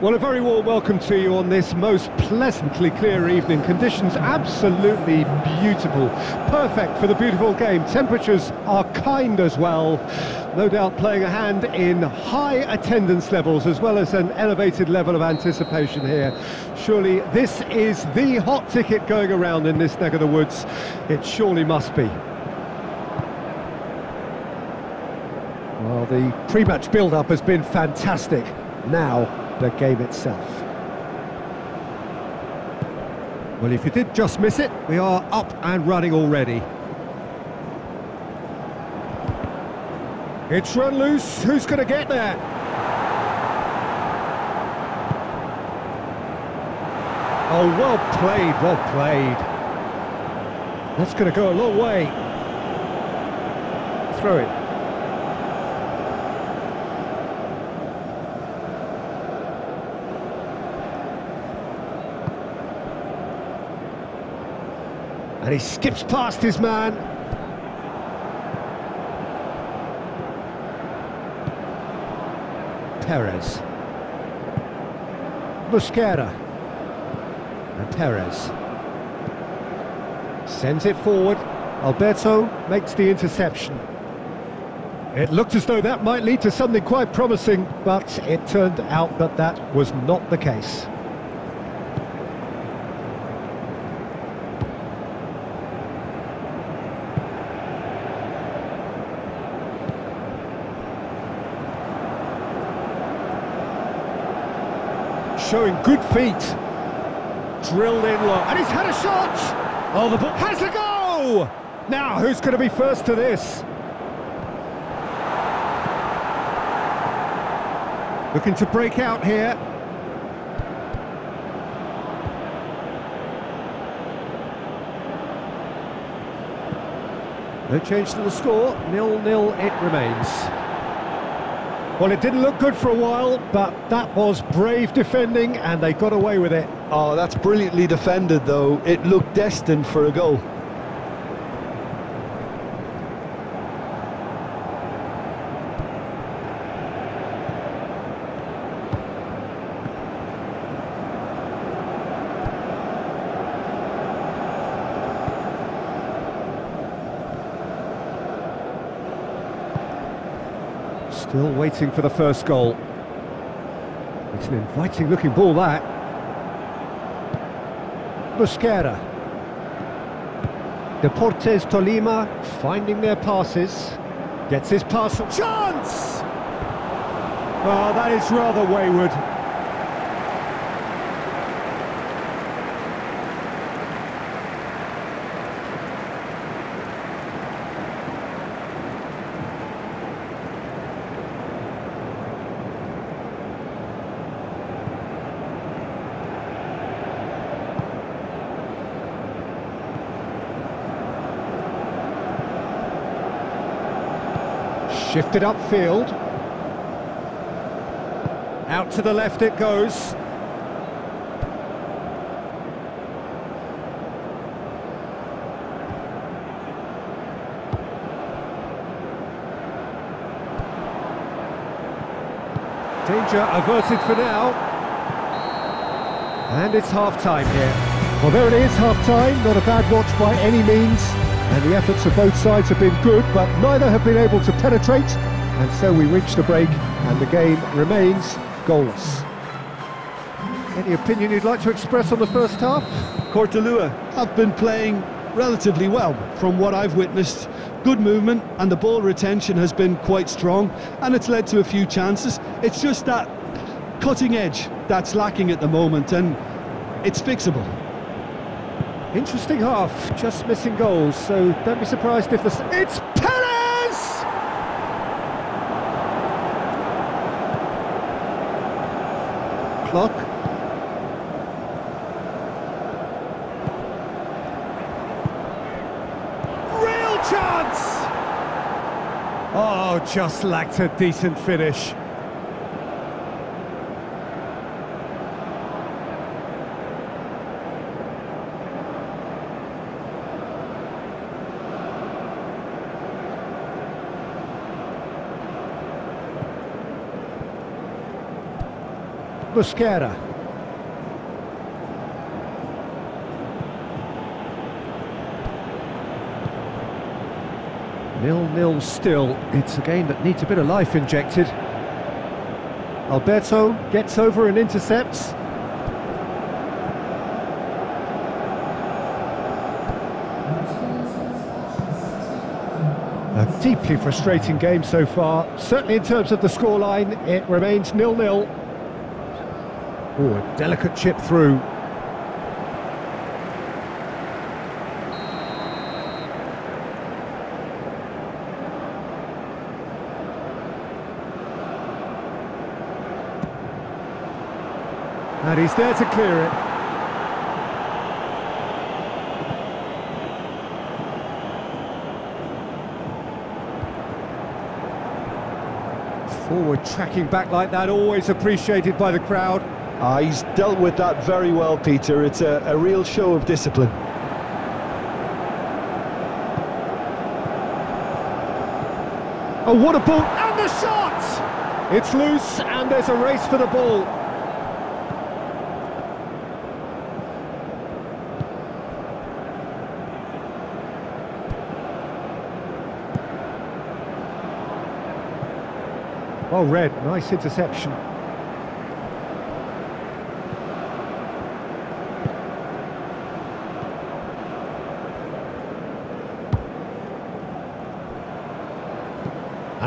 Well, a very warm welcome to you on this most pleasantly clear evening. Conditions absolutely beautiful. Perfect for the beautiful game. Temperatures are kind as well. No doubt playing a hand in high attendance levels as well as an elevated level of anticipation here. Surely this is the hot ticket going around in this neck of the woods. It surely must be. Well, the pre-match build-up has been fantastic. Now, the game itself. Well, if you did just miss it, we are up and running already. It's run loose. Who's going to get there? Oh, well played, well played. That's going to go a long way. Throw it. And he skips past his man. Perez. Mosquera. And Perez. Sends it forward. Alberto makes the interception. It looked as though that might lead to something quite promising, but it turned out that that was not the case. Showing good feet. Drilled in low, and he's had a shot! Oh, the ball has a go! Now, who's going to be first to this? Looking to break out here. No change to the score, nil-nil it remains. Well, it didn't look good for a while, but that was brave defending, and they got away with it. Oh, that's brilliantly defended, though. It looked destined for a goal. Still waiting for the first goal. It's an inviting looking ball that. Mosquera. Deportes Tolima finding their passes. Gets his pass. Chance! Oh, that is rather wayward. Shifted upfield. Out to the left it goes. Danger averted for now. And it's half-time here. Well, there it is, half-time. Not a bad watch by any means. And the efforts of both sides have been good, but neither have been able to penetrate. And so we reach the break, and the game remains goalless. Any opinion you'd like to express on the first half? Cortuluá have been playing relatively well from what I've witnessed. Good movement and the ball retention has been quite strong and it's led to a few chances. It's just that cutting edge that's lacking at the moment and it's fixable. Interesting half, just missing goals, so don't be surprised if the... It's Perez! Clock. Real chance! Oh, just lacked a decent finish. Mosquera. Nil-nil still. It's a game that needs a bit of life injected. Alberto gets over and intercepts. A deeply frustrating game so far. Certainly in terms of the scoreline, it remains nil-nil. Oh, a delicate chip through. And he's there to clear it. Forward tracking back like that, always appreciated by the crowd. Ah, he's dealt with that very well, Peter. It's a, a real show of discipline. Oh, what a ball! And the shot! It's loose, and there's a race for the ball. Well read, nice interception.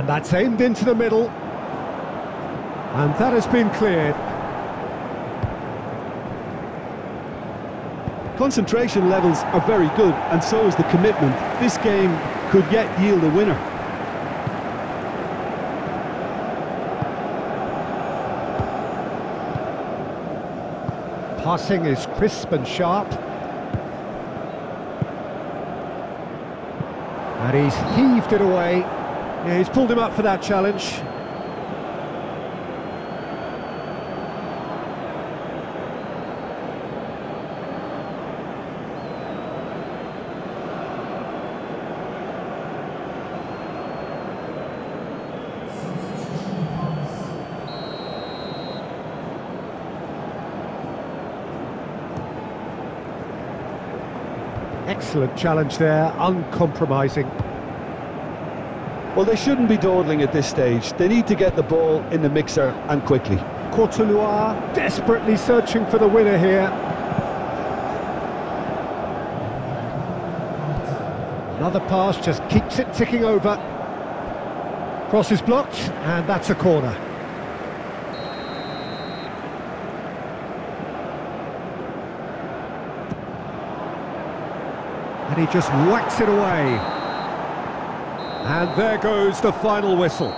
And that's aimed into the middle. And that has been cleared. Concentration levels are very good, and so is the commitment. This game could yet yield a winner. Passing is crisp and sharp. And he's heaved it away. Yeah, he's pulled him up for that challenge. Excellent challenge there, uncompromising. Well, they shouldn't be dawdling at this stage. They need to get the ball in the mixer and quickly. Courtois desperately searching for the winner here. Another pass just keeps it ticking over. Cross is blocked, and that's a corner. And he just whacks it away. And there goes the final whistle.